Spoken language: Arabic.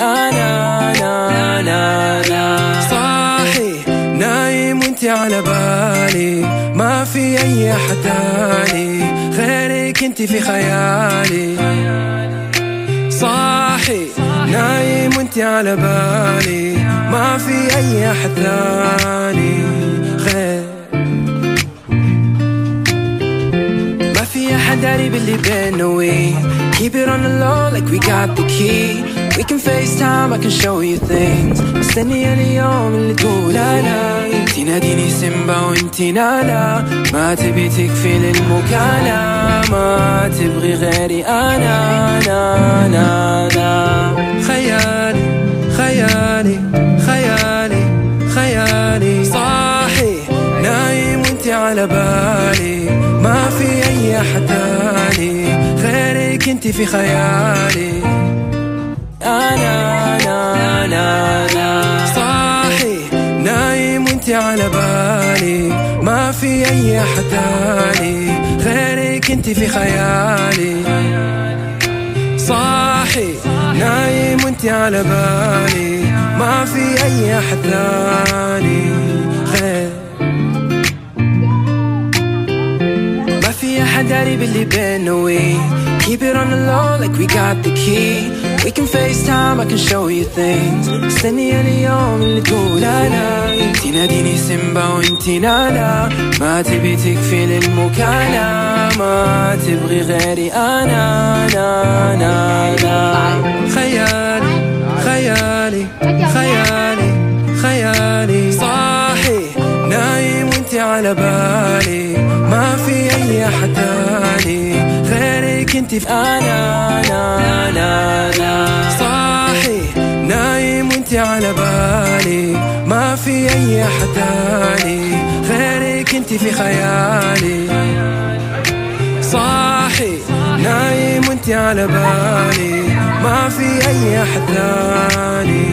أنا أنا أنا أنا صاحي نايم وانت على بالي. ما في أي أحد تاني. غيرك انت في خيالي. صاحي نايم وانت على بالي. ما في أي أحد ثاني غير. ما في أحد داري باللي بينا وي Keep it on the low like we got the key. We can FaceTime, I can show you things. مستني اليوم اللي تقول أنا انتي ناديني سيمبا وانتي نانا ما تبي تكفي للمكالمة ما تبغي غيري أنا أنا أنا أنا خيالي خيالي خيالي خيالي صاحي نايم وانتي على بالي ما في اي احد تاني غيرك انتي في خيالي أنا أنا أنا أنا صاحي نايم وانتي على بالي. ما في أي أحد تاني غيرك انتي في خيالي. صاحي نايم وانتي على بالي. ما في أي أحد تاني غير ما في أحد داري باللي بينا وي. Keep it on the low like we got the key. We can FaceTime, I can show you things. مستني اليوم اللي تقول أنا انتي ناديني سيمبا وانتي نانا ما تبي تكفي للمكالمة ما تبغي غيري أنا أنا أنا أنا خيالي خيالي خيالي خيالي صاحي نايم وانتي على بالي ما في اي احد تاني غيرك انتي في أنا أنا أنا أنا على بالي. ما في أي أحد تاني غيرك انتي في خيالي. صاحي نايم وانتي على بالي. ما في أي أحد تاني.